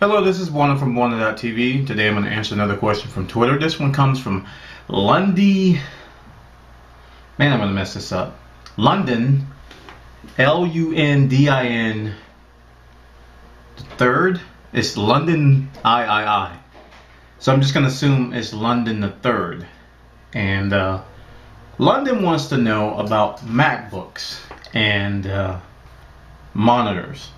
Hello, this is Bwana from Bwana.tv. Today I'm going to answer another question from Twitter. This one comes from Lundy. Man, I'm going to mess this up. Lundin, L U N D I N. The Third? It's Lundin I I I. So I'm just going to assume it's Lundin the third. And uh, Lundin wants to know about MacBooks and uh, monitors.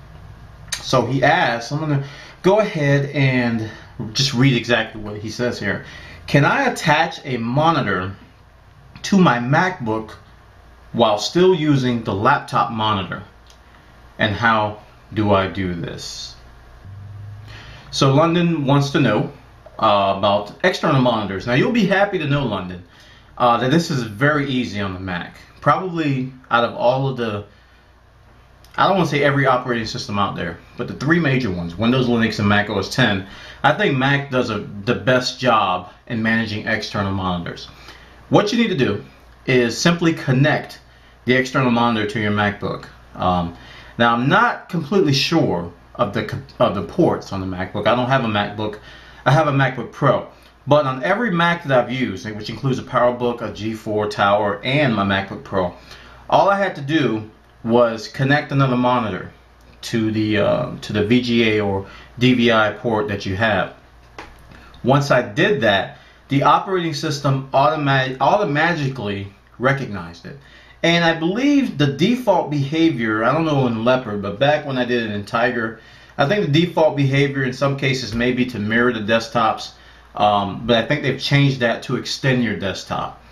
So he asks, I'm going to go ahead and just read exactly what he says here. Can I attach a monitor to my MacBook while still using the laptop monitor? And how do I do this? So Lundin wants to know uh, about external monitors. Now you'll be happy to know, Lundin, uh, that this is very easy on the Mac. Probably out of all of the I don't want to say every operating system out there, but the three major ones, Windows, Linux, and Mac OS 10, I think Mac does a, the best job in managing external monitors. What you need to do is simply connect the external monitor to your MacBook. Um, now, I'm not completely sure of the, of the ports on the MacBook. I don't have a MacBook. I have a MacBook Pro. But on every Mac that I've used, which includes a PowerBook, a G4 Tower, and my MacBook Pro, all I had to do was connect another monitor to the uh, to the VGA or DVI port that you have. Once I did that, the operating system automatic automatically recognized it. And I believe the default behavior, I don't know in Leopard, but back when I did it in Tiger, I think the default behavior in some cases may be to mirror the desktops, um, but I think they've changed that to extend your desktop.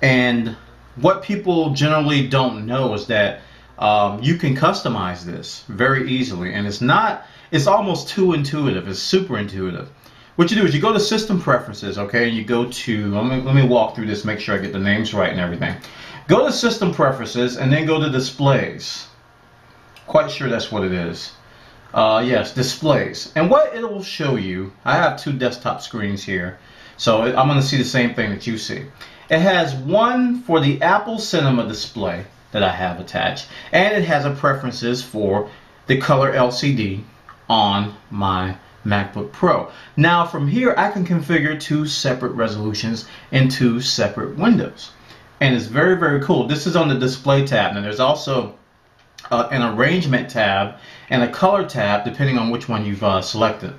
And what people generally don't know is that um, you can customize this very easily, and it's not. It's almost too intuitive. It's super intuitive. What you do is you go to System Preferences, okay, and you go to. Let me let me walk through this, make sure I get the names right and everything. Go to System Preferences, and then go to Displays. Quite sure that's what it is. Uh, yes, displays. And what it will show you, I have two desktop screens here, so I'm going to see the same thing that you see. It has one for the Apple Cinema display, that I have attached and it has a preferences for the color LCD on my MacBook Pro. Now from here I can configure two separate resolutions and two separate windows and it's very very cool. This is on the display tab and there's also uh, an arrangement tab and a color tab depending on which one you've uh, selected.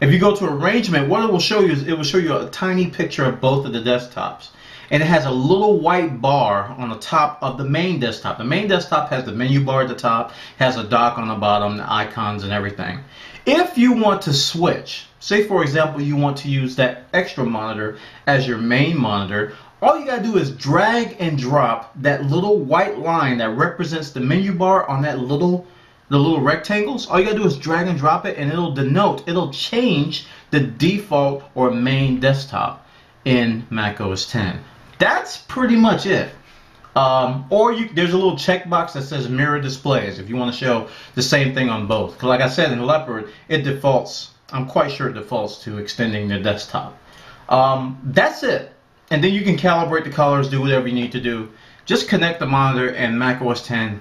If you go to arrangement, what it will show you is it will show you a tiny picture of both of the desktops and it has a little white bar on the top of the main desktop. The main desktop has the menu bar at the top, has a dock on the bottom, the icons and everything. If you want to switch, say for example you want to use that extra monitor as your main monitor, all you gotta do is drag and drop that little white line that represents the menu bar on that little the little rectangles. All you gotta do is drag and drop it and it'll denote, it'll change the default or main desktop in Mac OS 10 that's pretty much it. Um, or you, there's a little checkbox that says mirror displays if you want to show the same thing on both. Because like I said in Leopard, it defaults, I'm quite sure it defaults to extending the desktop. Um, that's it. And then you can calibrate the colors, do whatever you need to do. Just connect the monitor and Mac OS 10.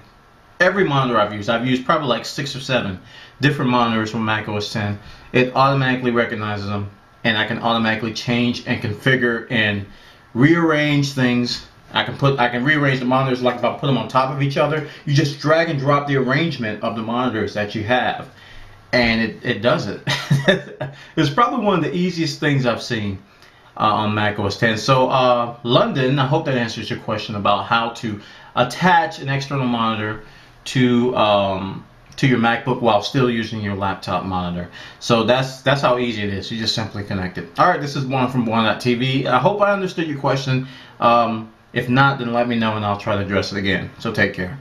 Every monitor I've used, I've used probably like six or seven different monitors from Mac OS 10. It automatically recognizes them and I can automatically change and configure and rearrange things. I can put I can rearrange the monitors like if I put them on top of each other. You just drag and drop the arrangement of the monitors that you have, and it, it does it. it's probably one of the easiest things I've seen uh, on Mac OS 10. So uh, Lundin, I hope that answers your question about how to attach an external monitor to um, to your MacBook while still using your laptop monitor. So that's that's how easy it is. You just simply connect it. All right, this is Bwana from Bwana.tv. I hope I understood your question. Um, if not, then let me know and I'll try to address it again. So take care.